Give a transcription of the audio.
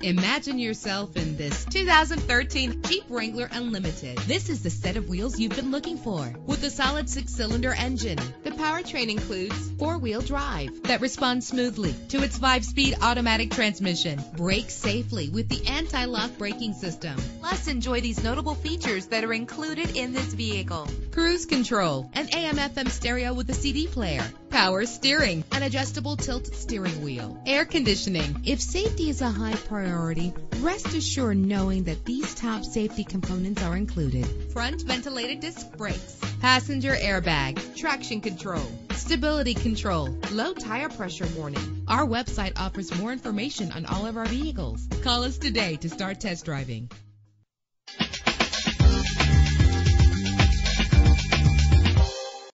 Imagine yourself in this 2013 Jeep Wrangler Unlimited. This is the set of wheels you've been looking for with a solid six cylinder engine. The powertrain includes four wheel drive that responds smoothly to its five speed automatic transmission. Brake safely with the anti lock braking system. Plus, enjoy these notable features that are included in this vehicle cruise control, an AM FM stereo with a CD player, power steering, an adjustable tilt steering wheel, air conditioning. If safety is a high priority, rest assured knowing that these top safety components are included. Front ventilated disc brakes, passenger airbag, traction control, stability control, low tire pressure warning. Our website offers more information on all of our vehicles. Call us today to start test driving.